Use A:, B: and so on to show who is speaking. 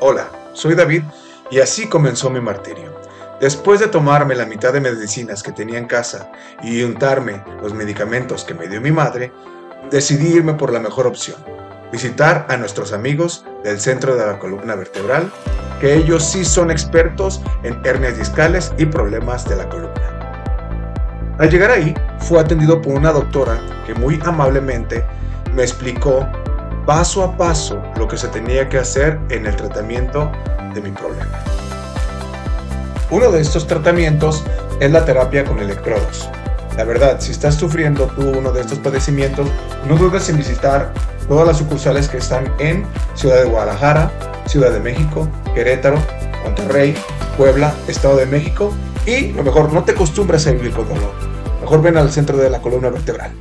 A: Hola, soy David y así comenzó mi martirio. Después de tomarme la mitad de medicinas que tenía en casa y untarme los medicamentos que me dio mi madre, decidí irme por la mejor opción, visitar a nuestros amigos del centro de la columna vertebral, que ellos sí son expertos en hernias discales y problemas de la columna. Al llegar ahí, fue atendido por una doctora que muy amablemente me explicó paso a paso lo que se tenía que hacer en el tratamiento de mi problema. Uno de estos tratamientos es la terapia con electrodos. La verdad, si estás sufriendo tú uno de estos padecimientos, no dudes en visitar todas las sucursales que están en Ciudad de Guadalajara, Ciudad de México, Querétaro, Monterrey, Puebla, Estado de México y lo mejor, no te acostumbres a vivir con dolor. Mejor ven al centro de la columna vertebral.